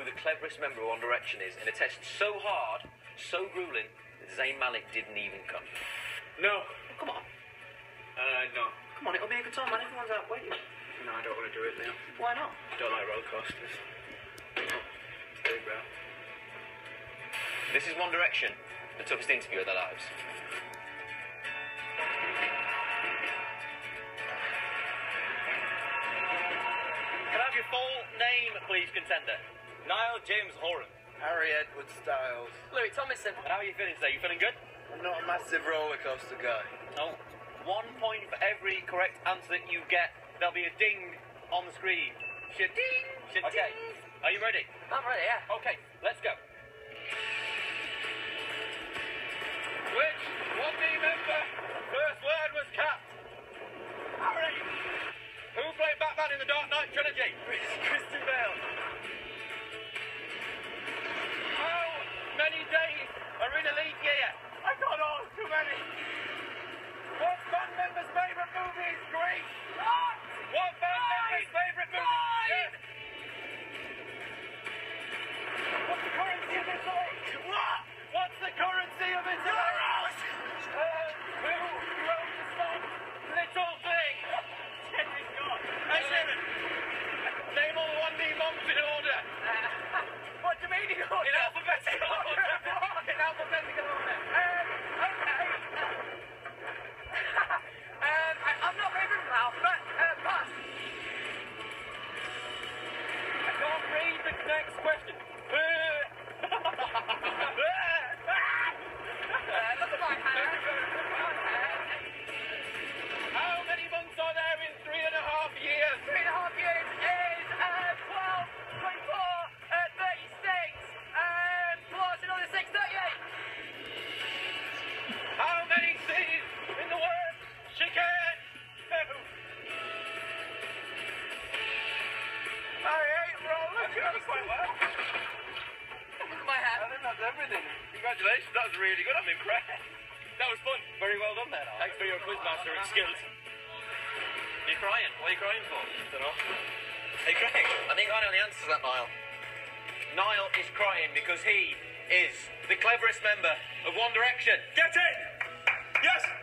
who the cleverest member of One Direction is in a test so hard, so grueling, that Zayn Malik didn't even come? No. Come on. Uh, no. Come on, it'll be a good time, man. Everyone's out waiting. No, I don't want to do it, Liam. Why not? Don't like roller coasters. Big, bro. This is One Direction, the toughest interview of their lives. Can I have your full name, please, contender? Niall James Horan. Harry Edward Styles. Louis Tomlinson. And how are you feeling today? You feeling good? I'm not a massive roller coaster guy. No. One point for every correct answer that you get. There'll be a ding on the screen. Sha-ding! Sha-ding. Okay. Are you ready? I'm ready, yeah. Okay, let's go. Which one D member? First word was cat. Harry. Who played Batman in the Dark Knight trilogy? Christian Bale. Many. What band member's favourite movie is Grease? Was quite well. Look at my hair. I think that's everything. Congratulations, that was really good. I'm impressed. That was fun. Very well done there. Thanks for your quizmaster skills. You're crying. What are you crying for? Don't know. Hey, Greg, I think I know the answer to that, Niall. Niall is crying because he is the cleverest member of One Direction. Get in! Yes! Clever.